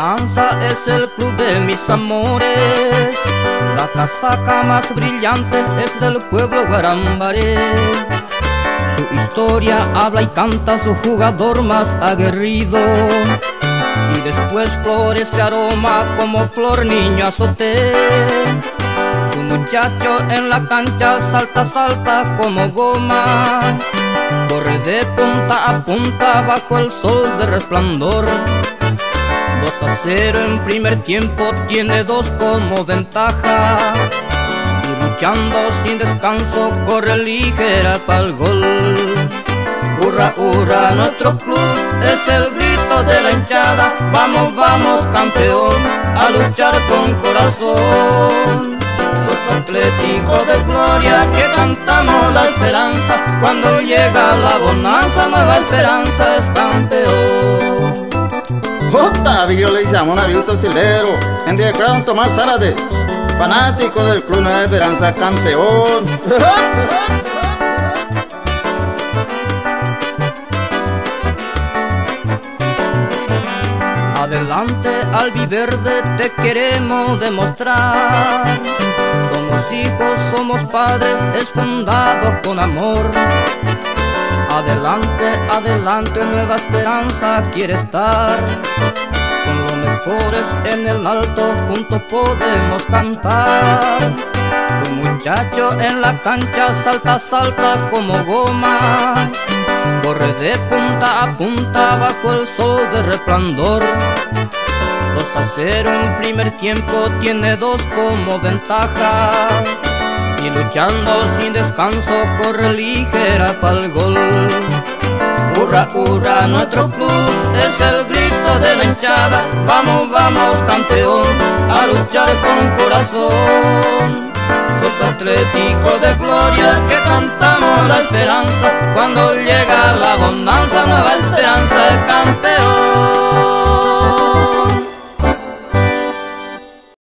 Es el club de mis amores. La casaca más brillante es del pueblo Guarambaré. Su historia habla y canta su jugador más aguerrido. Y después florece aroma como flor niño azote. Su muchacho en la cancha salta, salta como goma. Corre de punta a punta bajo el sol de resplandor. 2 a 0 en primer tiempo tiene dos como ventaja. Y luchando sin descanso corre ligera para el gol. Hurra, hurra, nuestro club es el grito de la hinchada. Vamos, vamos, campeón, a luchar con corazón. Sos atlético de gloria que cantamos la esperanza. Cuando llega la bonanza, nueva esperanza es campeón. Vigio le llamo Vilto Silvero, en The Crown Tomás Zárate, fanático del Club Nueva Esperanza, campeón. Adelante albiverde te queremos demostrar. Somos hijos, somos padres, es fundado con amor. Adelante, nueva esperanza quiere estar. Con los mejores en el alto, juntos podemos cantar. Su muchacho en la cancha salta, salta como goma. Corre de punta a punta bajo el sol de resplandor. 2 a 0 en primer tiempo tiene dos como ventaja. Y luchando sin descanso corre ligera para el gol hurra, hurra, nuestro club es el grito de la hinchada. Vamos, vamos, campeón, a luchar con corazón. Somos de gloria que cantamos la esperanza. Cuando llega la bonanza, nueva esperanza es campeón.